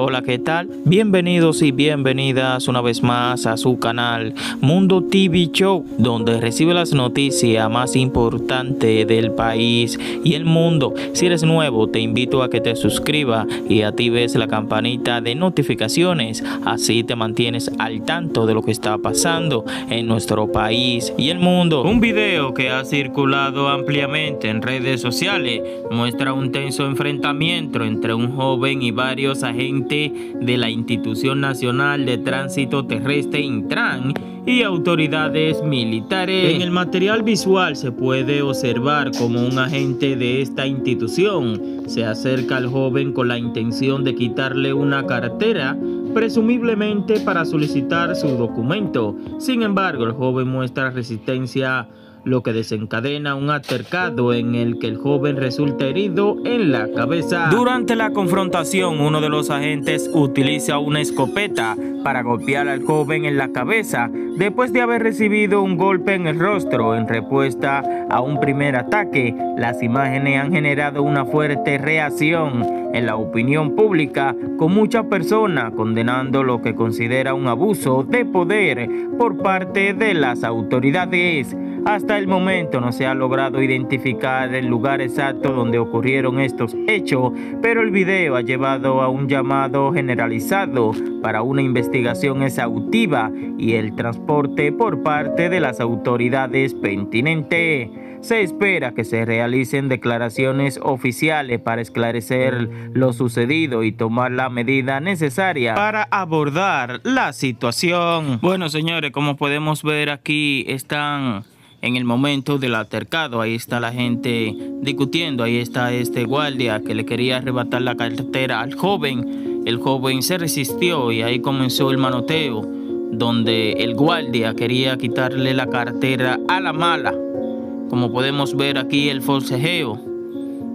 Hola, ¿qué tal? Bienvenidos y bienvenidas una vez más a su canal Mundo TV Show, donde recibe las noticias más importantes del país y el mundo. Si eres nuevo, te invito a que te suscribas y actives la campanita de notificaciones, así te mantienes al tanto de lo que está pasando en nuestro país y el mundo. Un video que ha circulado ampliamente en redes sociales muestra un tenso enfrentamiento entre un joven y varios agentes de la Institución Nacional de Tránsito Terrestre Intran y autoridades militares. En el material visual se puede observar como un agente de esta institución se acerca al joven con la intención de quitarle una cartera, presumiblemente para solicitar su documento. Sin embargo, el joven muestra resistencia lo que desencadena un altercado en el que el joven resulta herido en la cabeza. Durante la confrontación, uno de los agentes utiliza una escopeta para golpear al joven en la cabeza después de haber recibido un golpe en el rostro en respuesta a un primer ataque. Las imágenes han generado una fuerte reacción en la opinión pública con muchas personas condenando lo que considera un abuso de poder por parte de las autoridades. Hasta el momento no se ha logrado identificar el lugar exacto donde ocurrieron estos hechos, pero el video ha llevado a un llamado generalizado para una investigación exhaustiva y el transporte por parte de las autoridades pertinentes. Se espera que se realicen declaraciones oficiales para esclarecer lo sucedido y tomar la medida necesaria para abordar la situación. Bueno, señores, como podemos ver aquí están en el momento del altercado. Ahí está la gente discutiendo. Ahí está este guardia que le quería arrebatar la cartera al joven. El joven se resistió y ahí comenzó el manoteo, donde el guardia quería quitarle la cartera a la mala. Como podemos ver aquí el forcejeo.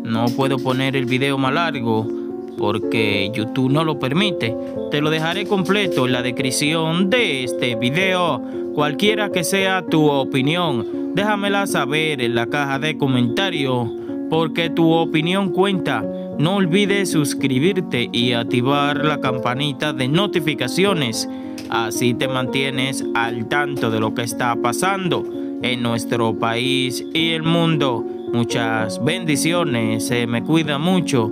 No puedo poner el video más largo porque YouTube no lo permite. Te lo dejaré completo en la descripción de este video. Cualquiera que sea tu opinión, déjamela saber en la caja de comentarios porque tu opinión cuenta. No olvides suscribirte y activar la campanita de notificaciones. Así te mantienes al tanto de lo que está pasando en nuestro país y el mundo. Muchas bendiciones, se me cuida mucho